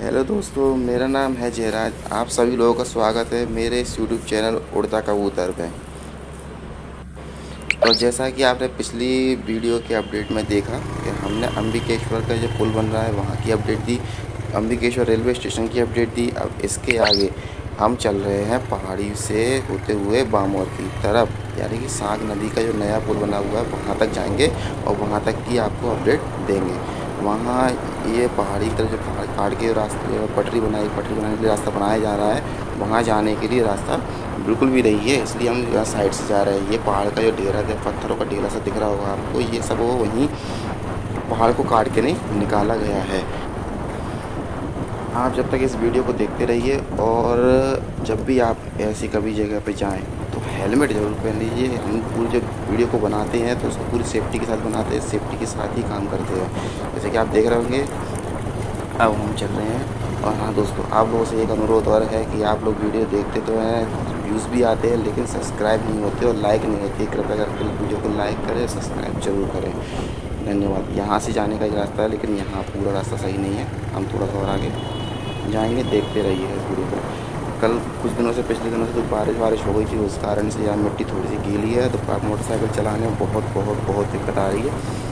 Hello दोस्तों, मेरा नाम है जयराज। आप सभी लोगों का स्वागत है मेरे इस यूट्यूब चैनल उड़ता कबूतर पे। और जैसा कि आपने पिछली वीडियो के अपडेट में देखा कि हमने अंबिकेश्वर का जो पुल बन रहा है, वहाँ की अपडेट दी, अंबिकेश्वर रेलवे स्टेशन की अपडेट दी। अब इसके आगे हम चल रहे हैं पहाड़ी से होते हुए बामोर की तरफ़। यानी कि साग नदी का जो नया पुल बना हुआ है, वहाँ तक जाएँगे और वहाँ तक की आपको अपडेट देंगे। वहाँ ये पहाड़ी की तरफ़ जो पहाड़ काट के रास्ते पटरी बनाई, पटरी बनाने के लिए रास्ता बनाया जा रहा है। वहाँ जाने के लिए रास्ता बिल्कुल भी नहीं है, इसलिए हम यहाँ साइड से जा रहे हैं। ये पहाड़ का जो डेरा है, पत्थरों का डेरा सा दिख रहा होगा आपको। ये सब वो वहीं पहाड़ को काट के नहीं, निकाला गया है। आप जब तक इस वीडियो को देखते रहिए और जब भी आप ऐसी कभी जगह पे जाएँ हेलमेट ज़रूर पहन लीजिए हम पूरी जब वीडियो को बनाते हैं तो उसको पूरी सेफ्टी के साथ बनाते हैं सेफ्टी के साथ ही काम करते हैं। जैसे कि आप देख रहे होंगे, अब हम चल रहे हैं। और हाँ दोस्तों, आप लोगों से एक अनुरोध और है कि आप लोग वीडियो देखते तो हैं व्यूज़ भी आते हैं, लेकिन सब्सक्राइब नहीं होते और लाइक नहीं होती। कृपया करके वीडियो को लाइक करें सब्सक्राइब ज़रूर करें। धन्यवाद। यहाँ से जाने का ही रास्ता है, लेकिन यहाँ पूरा रास्ता सही नहीं है। हम थोड़ा सा और आगे जाएँगे, देखते रहिए इस वीडियो को। कल कुछ दिनों से पिछले दिनों से तो बारिश बारिश हो गई थी उस कारण से यहाँ मिट्टी थोड़ी सी गीली है तो मोटरसाइकिल चलाने में बहुत बहुत बहुत दिक्कत आ रही है।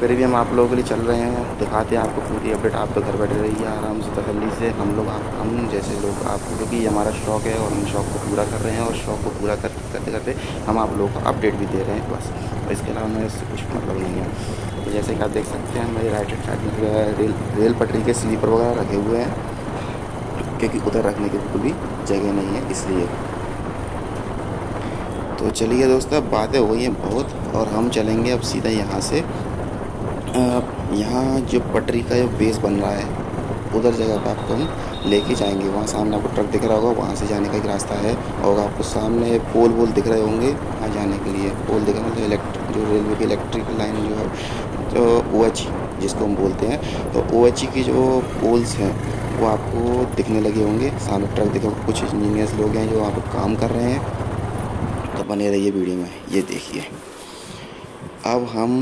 फिर भी हम आप लोगों के लिए चल रहे हैं दिखाते हैं आपको पूरी अपडेट। आप तो घर बैठे रहिए आराम से तसली से। हम लोग आप हम जैसे लोग आप क्योंकि हमारा शौक़ है और हम शौक़ को पूरा कर रहे हैं और शौक़ को पूरा कर, करते करते हम आप लोगों को अपडेट भी दे रहे हैं बस। और इसके अलावा मेरे इससे कुछ मतलब नहीं है। तो जैसे कि आप देख सकते हैं मेरे राइट साइड में रेल रेल पटरी के स्लीपर वगैरह रखे हुए हैं। क्योंकि उधर रखने की बिल्कुल भी जगह नहीं है, इसलिए। तो चलिए दोस्तों बातें हुई हैं बहुत, और हम चलेंगे अब सीधा यहाँ से। यहाँ जो पटरी का जो बेस बन रहा है, उधर जगह पर आपको हम लेके जाएँगे। वहाँ सामने आपको ट्रक दिख रहा होगा, वहाँ से जाने का एक रास्ता है, और आपको सामने पोल वोल दिख रहे होंगे, वहाँ जाने के लिए। पोल दिख रहे है इलेक्ट्रिक जो रेलवे की इलेक्ट्रिक लाइन जो है तो ओ जिसको हम बोलते हैं तो ओएच की जो पोल्स हैं, वो आपको दिखने लगे होंगे। सामने ट्रक देखो कुछ इंजीनियर्स लोग हैं जो वहाँ पर काम कर रहे हैं। तो बने रहिए वीडियो में। ये देखिए। अब हम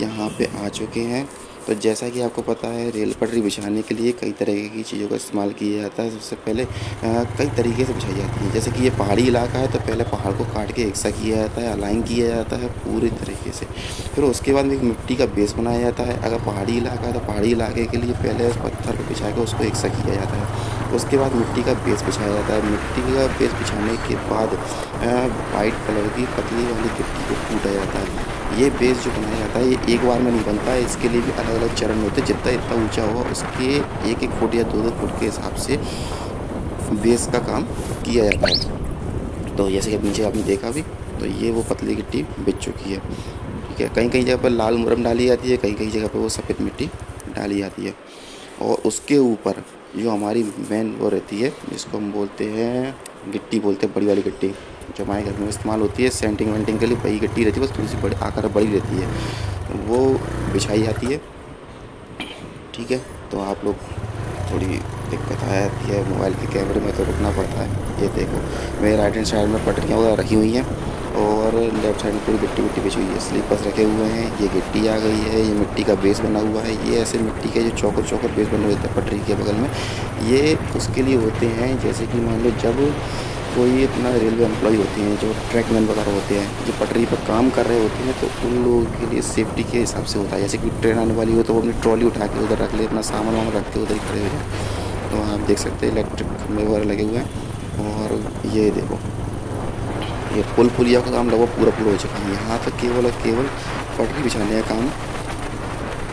यहाँ पे आ चुके हैं। तो जैसा कि आपको पता है, रेल पटरी बिछाने के लिए कई तरह की चीज़ों का इस्तेमाल किया जाता है। सबसे पहले कई तरीके से बिछाई जाती है। जैसे कि ये पहाड़ी इलाका है तो पहले पहाड़ को काट के एकसा किया जाता है, अलाइन किया जाता है पूरी तरीके से। फिर उसके बाद एक मिट्टी का बेस बनाया जाता है। अगर पहाड़ी इलाका है तो पहाड़ी इलाके के लिए पहले पत्थर को बिछा के उसको एकसा किया जाता है। उसके बाद मिट्टी का बेस बिछाया जाता है। मिट्टी का बेस बिछाने के बाद वाइट कलर की पतली वाली गिट्टी को कूटा जाता है। ये बेस जो बनाया जाता है, ये एक बार में नहीं बनता है। इसके लिए भी अलग अलग चरण होते हैं। जितना इतना ऊँचा होगा, उसके एक एक फुट या दो दो फुट के हिसाब से बेस का काम किया जाता है। तो जैसे कि नीचे आपने देखा भी तो ये वो पतली गिट्टी बिच चुकी है। ठीक है? कहीं कहीं जगह पर लाल मुरम डाली जाती है कहीं कहीं जगह पर वो सफ़ेद मिट्टी डाली जाती है। और उसके ऊपर जो हमारी मेन वो रहती है, जिसको हम बोलते हैं, गिट्टी बोलते हैं, बड़ी वाली गिट्टी। जो हमारे घर में इस्तेमाल होती है, सेंटिंग वेंटिंग के लिए वही गट्टी रहती है, बस थोड़ी सी बड़ी आकार बड़ी रहती है। वो बिछाई जाती है, ठीक है? तो आप लोग थोड़ी दिक्कत आ जाती है मोबाइल के कैमरे में तो रुकना पड़ता है। ये देखो, मेरे राइट हैंड साइड में पटरियाँ वगैरह रखी हुई हैं और लेफ़्ट साइड में पूरी गिट्टी विट्टी बिछी हुई है। स्लीपर्स रखे हुए हैं, ये गिट्टी आ गई है, ये मिट्टी का बेस बना हुआ है। ये ऐसे मिट्टी के जो चौकर चौकर बेस बने हुए थे पटरी के बगल में। ये उसके लिए होते हैं, जैसे कि मान लो जब कोई इतना रेलवे एम्प्लॉय होते हैं, जो ट्रैकमैन वगैरह होते हैं, जो पटरी पर काम कर रहे होते हैं तो उन लोगों के लिए सेफ्टी के हिसाब से होता है। जैसे कि ट्रेन आने वाली हो तो वो अपनी ट्रॉली उठा के उधर रख ले, अपना सामान वामान रख के उधर ही खड़े हो जाए। तो वहाँ आप देख सकते हैं इलेक्ट्रिक खंभे वगैरह लगे हुए हैं। और ये देखो, ये पुल पुलिया का काम लगभग पूरा पूरा हो चुका है। यहाँ तक केवल और केवल पटरी बिछाने का काम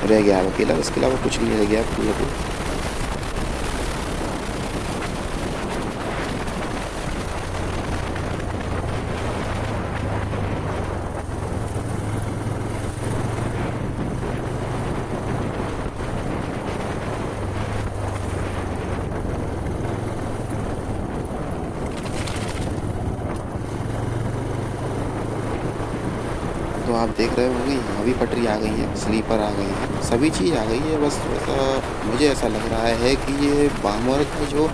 रह गया है। अकेला, इसके अलावा कुछ नहीं रह गया पूरा पूरा तो आप देख रहे होंगे, यहाँ भी पटरी आ गई है, स्लीपर आ गई है, सभी चीज़ आ गई है, बस ऐसा मुझे ऐसा लग रहा है कि ये बामर का जो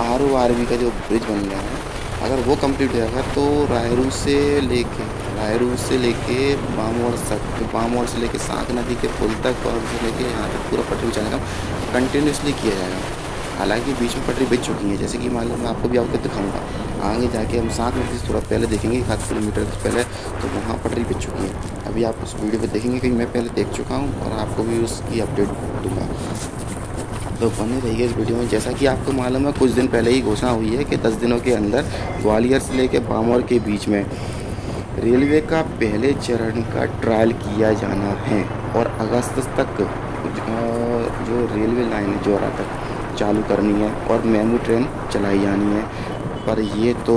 आर ओ आर बी का जो ब्रिज बन रहा है, अगर वो कंप्लीट हो जाएगा तो रायरू से लेके, रायरू से लेके बामोर तक बामोर से लेके सांक नदी के पुल तक और से लेके यहाँ तक पूरा पटरी चलेगा कंटिन्यूसली किया जाएगा। हालाँकि बीच में पटरी बिछ चुकी है, जैसे कि मान लो मैं आपको भी आपको दिखाऊँगा। आगे जाके हम सात मिनट से थोड़ा पहले देखेंगे एक आध किलोमीटर पहले तो वहाँ पटरी बिछ चुकी है। अभी आप उस वीडियो को देखेंगे कि मैं पहले देख चुका हूँ और आपको भी उसकी अपडेट दूँगा। तो बने रहिए इस वीडियो में। जैसा कि आपको मालूम है, कुछ दिन पहले ही घोषणा हुई है कि 10 दिनों के अंदर ग्वालियर से लेकर बामौर के बीच में रेलवे का पहले चरण का ट्रायल किया जाना है और अगस्त तक जो रेलवे लाइन है जोरा तक चालू करनी है और मेमू ट्रेन चलाई जानी है। पर ये तो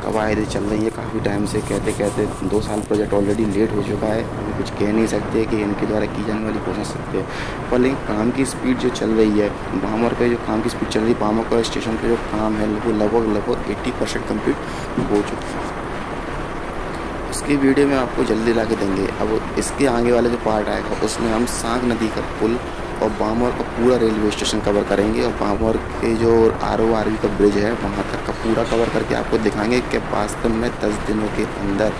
कवायद चल रही है, काफ़ी टाइम से कहते कहते दो साल प्रोजेक्ट ऑलरेडी लेट हो चुका है। हम कुछ कह नहीं सकते कि इनके द्वारा की जाने वाली कोशिश सकते हैं। पर लेकिन काम की स्पीड जो चल रही है बामर का जो काम की स्पीड चल रही है बामर का स्टेशन का जो काम है, वो लगभग लगभग एट्टी परसेंट कंप्लीट हो चुका है। इसकी वीडियो में आपको जल्दी ला के देंगे। अब इसके आगे वाले जो पार्ट आएगा, उसमें हम सांग नदी का पुल और बामर का पूरा रेलवे स्टेशन कवर करेंगे। और बामर के जो आर ओ आर का ब्रिज है, वहाँ तक का पूरा कवर करके आपको दिखाएँगे कि वास्तव में दस दिनों के अंदर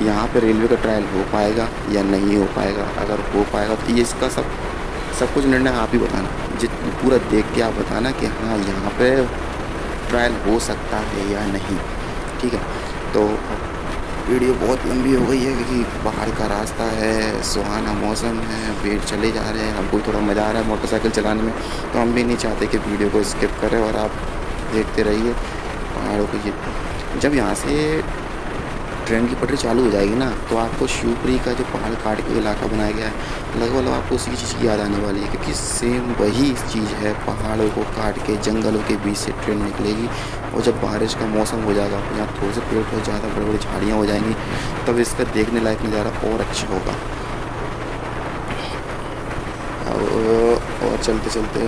यहाँ पे रेलवे का ट्रायल हो पाएगा या नहीं हो पाएगा। अगर हो पाएगा तो ये इसका सब सब कुछ निर्णय आप ही बताना। जित, पूरा देख के आप बताना कि हाँ यहाँ पे ट्रायल हो सकता है या नहीं। ठीक है? तो वीडियो बहुत लंबी हो गई है क्योंकि बाहर का रास्ता है, सुहाना मौसम है, पेड़ चले जा रहे हैं, हमको थोड़ा मज़ा आ रहा है मोटरसाइकिल चलाने में। तो हम भी नहीं चाहते कि वीडियो को स्किप करें और आप देखते रहिए पहाड़ों को जब यहाँ से ट्रेन की पटरी चालू हो जाएगी ना तो आपको शिवपुरी का जो पहाड़ काट के इलाका बनाया गया है, लगभग आपको उसी चीज़ की याद आने वाली है क्योंकि सेम वही चीज़ है, पहाड़ों को काट के, जंगलों के बीच से ट्रेन निकलेगी। और जब बारिश का मौसम हो जाएगा, यहाँ थोड़े से पेड़ बहुत ज़्यादा बड़े बड़ी झाड़ियाँ हो जाएँगी, तब इसका देखने लायक नज़ारा और अच्छा होगा। और चलते चलते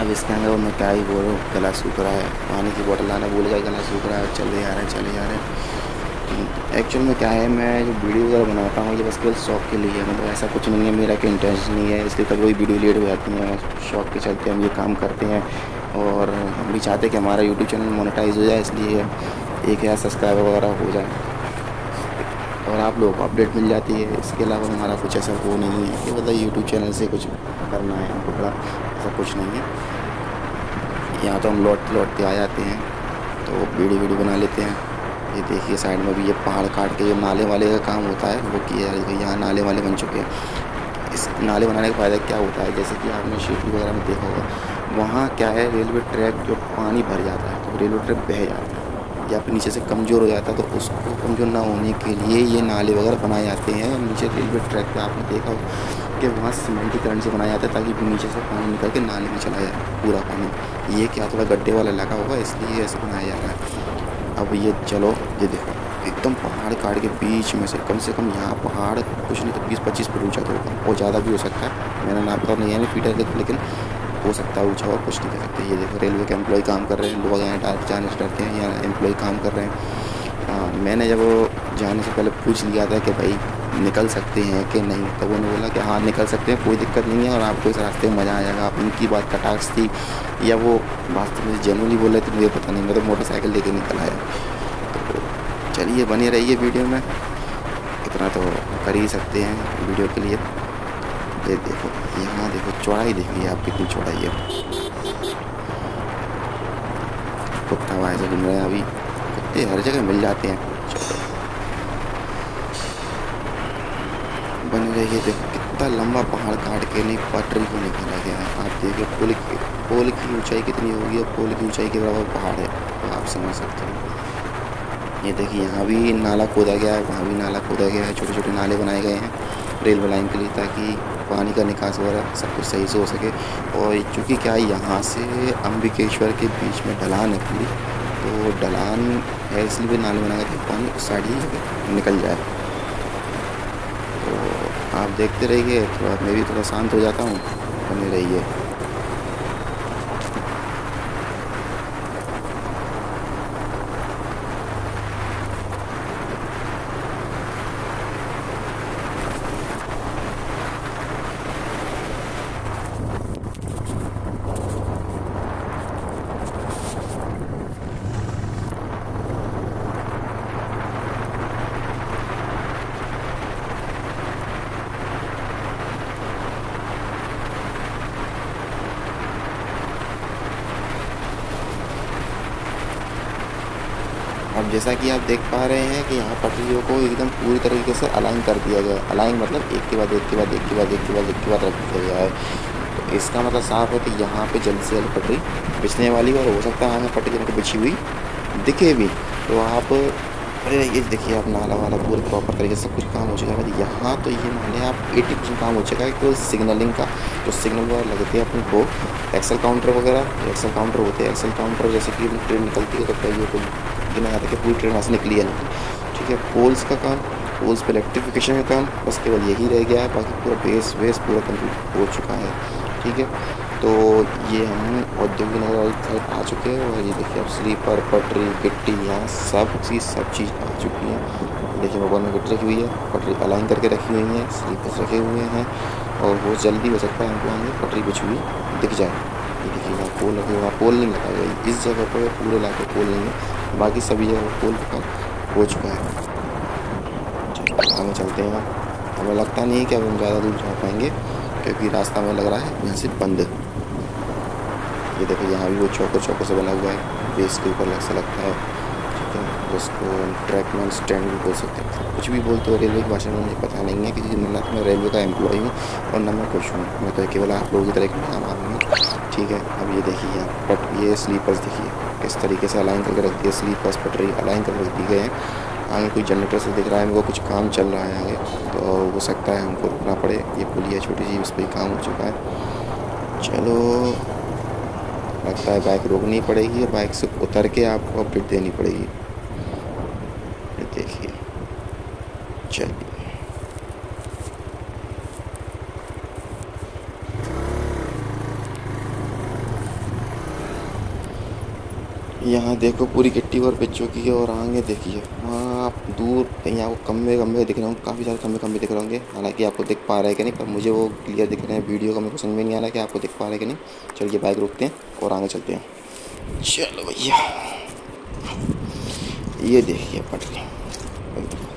अब इसके अंदर मैं क्या ही बोल, गला सूख रहा है। पानी की बोतल लाना भूल गया, गला सूख रहा है। चले जा रहे हैं चले जा रहे हैं। एक्चुअल में क्या है, मैं जो वीडियो वगैरह बनाता हूँ, ये बस केवल शौक के लिए है। मतलब ऐसा कुछ नहीं है, मेरा कोई इंटेंशन नहीं है। इसलिए कभी कोई वीडियो लेट हो जाती है, शौक के चलते हम ये काम करते हैं। और हम भी चाहते हैं कि हमारा यूट्यूब चैनल मोनेटाइज हो जाए, इसलिए एक हज़ार सब्सक्राइबर वगैरह हो जाए। और आप लोगों को अपडेट मिल जाती है। इसके अलावा हमारा कुछ ऐसा वो नहीं है कि मतलब यूट्यूब चैनल से कुछ करना है, हमको बड़ा ऐसा कुछ नहीं है। यहाँ तो हम लौट, लौटते आ जाते हैं तो वीडियो वीडियो बना लेते हैं। ये देखिए साइड में भी ये पहाड़ काट के जो नाले वाले का काम होता है, वो किया यहाँ नाले वाले बन चुके हैं। इस नाले बनाने का फ़ायदा क्या होता है? जैसे कि आपने शीट वगैरह में देखा होगा वहाँ क्या है रेलवे ट्रैक जो पानी भर जाता है तो रेलवे ट्रैक बह जाता है। या फिर नीचे से कमज़ोर हो जाता है तो उसको कमज़ोर ना होने के लिए ये नाले वगैरह बनाए जाते हैं। नीचे रेलवे ट्रैक पे आपने देखा हो कि वहाँ सीमेंटीकरण से बनाया जाता है, ताकि नीचे से पानी निकल के नाले में चला जाए, पूरा पानी। ये क्या थोड़ा गड्ढे वाला इलाका होगा, इसलिए ऐसे बनाया जा रहा है। अब ये चलो, ये देखो, एकदम पहाड़ काट के बीच में से कम से कम यहाँ पहाड़ कुछ नहीं तो बीस पच्चीस फीट ऊँचा तो होगा और ज़्यादा भी हो सकता है। मेरा नाप कर नहीं है फीटर लेकिन हो सकता है ऊँचा और कुछ नहीं कर सकते। ये देखो रेलवे के एम्प्लॉय काम कर रहे हैं लोग यहाँ जाने से डरते हैं यहाँ एम्प्लॉय काम कर रहे हैं। हाँ मैंने जब जाने से पहले पूछ लिया था कि भाई, निकल सकते हैं कि नहीं? तब तो उन्होंने बोला कि हाँ निकल सकते हैं, कोई दिक्कत नहीं है, और आपको इस रास्ते में मज़ा आ जाएगा। आप उनकी बात कटाक्ष थी, या वो वास्तव में जनरली बोल रहे थे, मुझे पता नहीं, मैं तो मोटरसाइकिल लेके निकल आया। तो चलिए, बने रहिए वीडियो में। इतना तो कर ही सकते हैं वीडियो के लिए। ये देखो, यहाँ देखो, चौड़ाई देखिए आप कितनी चौड़ाई है। कुत्ता वहाँ से घूम रहे हैं अभी। कुत्ते हर जगह मिल जाते हैं। बने रहिए देखो, कितना लंबा पहाड़ काट के नहीं, पटरी को निकाला गया है। आप देखिए, पुल की पुल की ऊंचाई कितनी होगी और पुल की ऊंचाई के बराबर पहाड़ है तो आप समझ सकते हो। ये देखिए, यहाँ भी नाला खोदा गया है, वहाँ भी नाला खोदा गया है छोटे छोटे नाले बनाए गए हैं। रेलवे लाइन के लिए ताकि पानी का निकास वगैरह सब कुछ सही से हो सके। और चूँकि क्या यहाँ से अम्बिकेश्वर के बीच में ढलान है पूरी तो ढलान है इसलिए नाले बनाए गए पानी उस साइड ही निकल जाए। तो आप देखते रहिए, थोड़ा मैं भी थोड़ा शांत हो जाता हूँ, बने रहिए। जैसा कि आप देख पा रहे हैं कि यहाँ पटरियों को एकदम पूरी तरीके से अलाइन कर दिया गया है। अलाइन मतलब एक के बाद एक के बाद एक के बाद एक के बाद एक के बाद रख दिया गया है। तो इसका मतलब साफ़ है कि यहाँ पे जल्द से जल्द पटरी बिछने वाली और हो सकता है हमें पटरी जिनको बिछी हुई दिखे भी। तो आप, अरे ये देखिए, आप नाला वाला पूरे प्रॉपर तरीके से कुछ काम हो चुका है। यहाँ तो ये मान लिया आप एटी परसेंट काम हो चुका है तो सिग्नलिंग का, जो सिग्नल वगैरह लगते हैं अपने को एक्सल काउंटर वगैरह एक्सल काउंटर होते हैं। एक्सल काउंटर जैसे कि ट्रेन निकलती है तो कई को गिना जाता है कि पूरी ट्रेन वहाँ से निकली है नहीं। ठीक है पोल्स का काम पोल्स पर इलेक्ट्रिफिकेशन का काम, बस केवल यही रह गया है, बाकी पूरा बेस वेस पूरा कंप्लीट हो चुका है। ठीक है तो ये हम औद्योगिक नगर वाली साइड आ चुके हैं और ये देखिए, अब स्लीपर पटरी, गिट्टी, यहाँ सब चीज़ सब चीज़ आ चुकी है। देखिए मोबाइल में गिट्टी रखी हुई है, पटरी अलाइन करके रखी हुई है स्लीपर्स रखे हुए हैं और वो जल्दी हो सकता है हमको आगे पटरी बिछ हुई दिख जाए। देखिए, यहाँ पोल लगे हुआ पोल नहीं लगाया इस जगह पर पूरे इलाके पोल नहीं है। बाकी सभी जगह पोल का हो चुका है। आगे चलते हैं। हमें लगता नहीं है कि अब हम ज़्यादा दूर जा पाएँगे, क्योंकि रास्ता में लग रहा है यहाँ से बंद। ये देखो यहाँ भी वो चौको चौको से बना हुआ है। बेस के ऊपर ऐसा लगता है। ठीक है, जिसको ट्रैकमैन स्टैंड भी बोल सकते हैं। कुछ भी बोलते हो रेलवे की भाषा में मुझे पता नहीं है क्योंकि ना तो मैं रेलवे का एम्प्लॉय हूँ और ना मैं खुश हूँ। मैं तो केवल आप लोगों की तरह नाम आऊँगा ठीक है, अब ये देखिए यहाँ बट ये स्लीपर्स देखिए। किस तरीके से अलाइन करके रख दिए स्लीपर्स पटरी अलाइन करके रख दी गए हैं। आगे कोई जनरेटर से दिख रहा है हमको कुछ काम चल रहा है आगे तो हो सकता है हमको रुकना पड़े। ये पुलिया छोटी सी उस पर काम हो चुका है। चलो, लगता है बाइक रोकनी पड़ेगी बाइक से उतर के आपको अपडेट देनी पड़ेगी देखिए चलिए यहाँ देखो पूरी गिट्टी और बिच चुकी है और आगे देखिए। वहाँ आप दूर कहीं आपको कम्बे कम्बे दिख रहे होंगे, काफ़ी सारे कम्बे कम्बे दिख रहे होंगे। हालाँकि आपको दिख पा रहे हैं कि नहीं, पर मुझे वो क्लियर दिख रहे हैं वीडियो का, मेरे को समझ में नहीं आ रहा कि आपको दिख पा रहे हैं कि नहीं। चलिए बाइक रोकते हैं और आगे चलते हैं। चलो भैया। ये देखिए पटरी।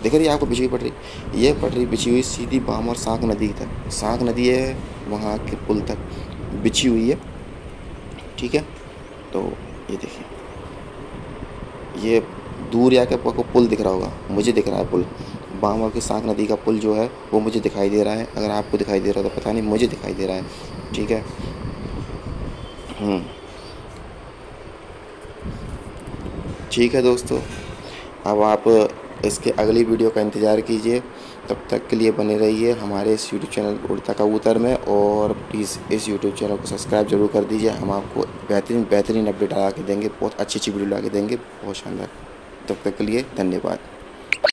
देख रही है आपको बिछी हुई पटरी? ये पटरी बिछी हुई सीधी बाम और साख नदी तक। साख नदी है वहाँ के पुल तक बिछी हुई है। ठीक है? तो ये देखिए। ये दूर जाके आपको पुल दिख रहा होगा। मुझे दिख रहा है पुल। बामर की साख नदी का पुल जो है, वो मुझे दिखाई दे रहा है। अगर आपको दिखाई दे रहा है तो पता नहीं, मुझे दिखाई दे रहा है। ठीक है? ठीक है दोस्तों, अब आप इसके अगली वीडियो का इंतज़ार कीजिए। तब तक के लिए बने रहिए हमारे इस यूट्यूब चैनल उड़ता कबूतर में और प्लीज़ इस यूट्यूब चैनल को सब्सक्राइब ज़रूर कर दीजिए। हम आपको बेहतरीन बेहतरीन अपडेट लगा के देंगे, बहुत अच्छी अच्छी वीडियो लगा के देंगे। बहुत शानदार। तब तक के लिए धन्यवाद।